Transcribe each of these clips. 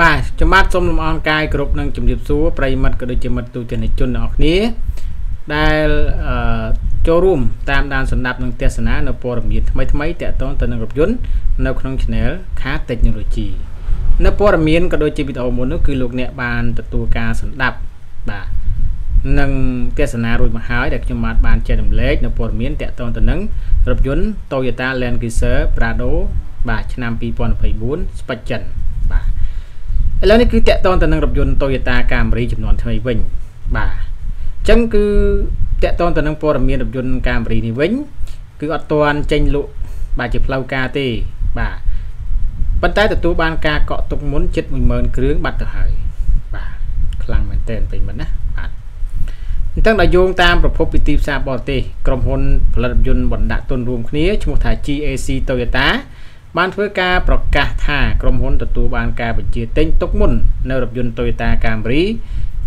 បាទចំមាត់សូមលំអរកាយគ្រប់នឹងជំរាបសួរប្រិមិត្តក៏ដូចជាមិត្តទូទាំងជនទាំងអស់គ្នាដែលអឺចូលរួមតាមដានសម្ដាប់នឹងទេសនានៅព័ត៌មានថ្មីថ្មីតាក់ទងទៅនឹងរថយន្តនៅក្នុង Channel Car Technology នៅព័ត៌មានក៏ដូចជាវីដេអូមុននោះគឺលោកអ្នកបានទទួលការសម្ដាប់បាទនឹងទេសនារួចមកហើយដែលខ្ញុំបាទបានចែករំលែកនៅព័ត៌មានតាក់ទងទៅនឹងរថយន្ត Toyota Land Cruiser Prado បាទឆ្នាំ2024 Spec Gen បាទ ឥឡូវនេះគឺតាក់ទងទៅនឹងរថយន្ត Toyota Camry ចំនួនថ្មីវិញបាទអញ្ចឹងគឺតាក់ទងទៅនឹងព័ត៌មានរថយន្ត Camry នេះវិញគឺអត់ទាន់ចេញលក់បាទជាផ្លូវការទេបាទប៉ុន្តែទទួលបានការកក់ទុកមុនជិត10000គ្រឿងបាត់ទៅហើយបាទខ្លាំងមែនទែនពេញមិនណាបាទអញ្ចឹងដល់យោងតាមប្រភពពីទីផ្សារបរទេសក្រុមហ៊ុនផលិតរថយន្តបណ្ដាក់ទុនរួមគ្នាឈ្មោះថា GAC Toyota បានធ្វើការប្រកាសថាក្រុមហ៊ុនទទួលបានការបញ្ជាទិញទុកមុននៅរថយន្ត Toyota Camry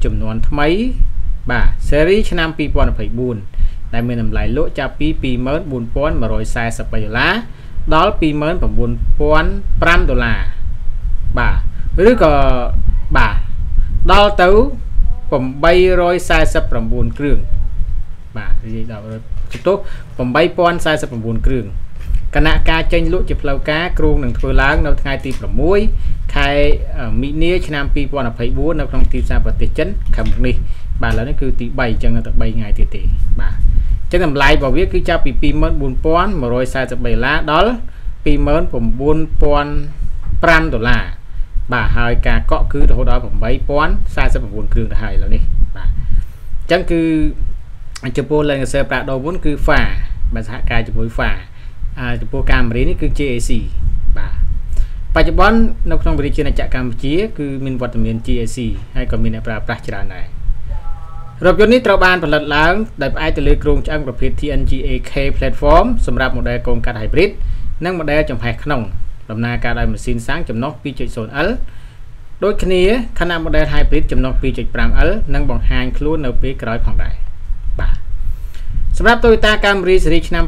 ចំនួនថ្មី បាទ Series ឆ្នាំ2024ដែលមានតម្លៃលក់ចាប់ពី24143ដុល្លារដល់29005ដុល្លារបាទឬក៏បាទដល់ទៅ849គ្រឿងបាទនិយាយដល់ទៅ8049គ្រឿង គណៈការចេញលក់ជាផ្លូវការគ្រូនឹងធ្វើឡើងនៅថ្ងៃទី6ខែមីនាឆ្នាំ2024នៅក្នុងទីផ្សារប្រទេសចិនខាងមុខនេះបាទឥឡូវនេះគឺទី3អញ្ចឹងនៅតែ3ថ្ងៃទៀតទេបាទអញ្ចឹងតម្លៃរបស់វាគឺចាប់ពី24143ដុល្លារដល់29005ដុល្លារបាទហើយការកក់គឺរហូតដល់8049គ្រឿងទៅហើយឥឡូវនេះបាទអញ្ចឹងគឺចំពោះ Lancer Prado មុនគឺ FA បាទសហការជាមួយ FA ចំពោះកាមេរ៉ានេះគឺ JAC បាទបច្ចុប្បន្ននៅក្នុងវិទ្យាណាចក្រកម្ពុជា គឺមានវត្តមាន GAC ហើយក៏មានអ្នកប្រើប្រាស់ច្រើនដែររថយន្តនេះត្រូវបានផលិតឡើងដោយផ្អែកទៅលើគ្រោងឆ្អឹងប្រភេទ TNGA-K platform សម្រាប់ model កូនកាត់ hybrid និង model ចំហេះក្នុងដំណើរការដោយម៉ាស៊ីនសាំងចំណុះ 2.0L ដូចគ្នាខណៈ model hybrid ចំណុះ 2.5L នឹងបង្ហាញខ្លួននៅពេលក្រោយផងដែរ សម្រាប់ Toyota Camry ស៊េរីឆ្នាំ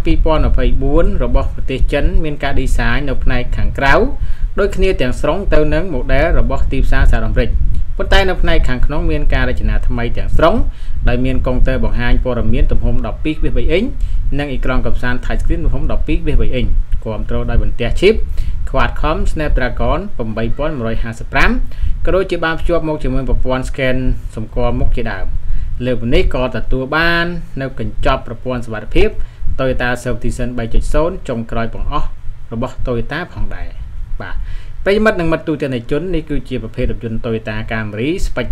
2024របស់ប្រទេសចិនមានការ design នៅផ្នែកខាងក្រៅដូចគ្នាទាំងស្រុងទៅនឹង model របស់ទីផ្សារសហរដ្ឋអាមេរិកប៉ុន្តែនៅផ្នែកខាងក្នុងមានការរចនាថ្មីទាំងស្រុងដោយមានកុងទ័របង្ហាញព័ត៌មានទំហំ 12.3អ៊ីងនិងអេក្រង់កំសាន្ត Touch Screen ទំហំ 12.3អ៊ីងគ្រប់គ្រងដោយបន្ទះ chip Qualcomm Snapdragon 8155ក៏ដូចជាបានភ្ជាប់មកជាមួយប្រព័ន្ធ scan សម្គាល់មុខជាដើម លើពីនេះក៏ទទួលបាន នៅកញ្ចប់ប្រព័ន្ធសុវត្ថិភាព Toyota Certification 3.0ចុងក្រោយបង្អស់របស់ Toyota ផងដែរបាទប្រិមិត្តនិងមិត្តទូទាំងជននេះគឺជាប្រភេទរថយន្ត Toyota Camry Spec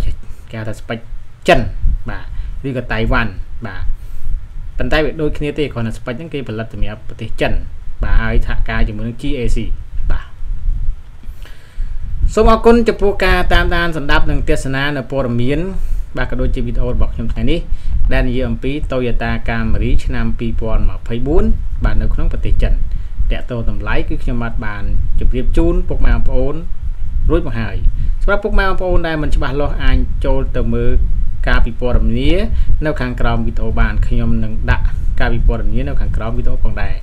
គេហៅថា Spec ចិនបាទឬក៏តៃវ៉ាន់បាទប៉ុន្តែវាដូចគ្នាទេគ្រាន់តែ Spec ហ្នឹងគេផលិតសម្រាប់ប្រទេសចិនបាទហើយសហការជាមួយនឹង GAC បាទសូមអរគុណចំពោះការតាមដានសម្ដាប់និងទស្សនានៅព័ត៌មាន បាទក៏ដូចជាវីដេអូរបស់ខ្ញុំថ្ងៃនេះដែលនិយាយអំពី Toyota Camry ឆ្នាំ2024បាទនៅក្នុងប្រទេសចិនតកតោតម្លៃគឺខ្ញុំបាទបានជម្រាបជូនពុកម៉ែបងប្អូនរួចមកហើយសម្រាប់ពុកម៉ែបងប្អូនដែលមិនច្បាស់លាស់អាចចូលទៅមើលការពិពណ៌នានៅខាងក្រោមវីដេអូបានខ្ញុំនឹងដាក់ការពិពណ៌នានៅខាងក្រោមវីដេអូផងដែរ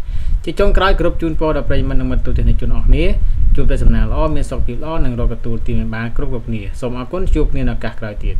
ជាចុងក្រោយគ្រប់ជូនពរដល់ប្រិយមិត្តនិងមិត្តទូទាំងជនអស់គ្នាជួបតែសំណាងល្អមានសុខភាពល្អនិងរកទទួលទានបានគ្រប់គ្រប់គ្នាសូមអរគុណជួបគ្នានៅឱកាសក្រោយទៀត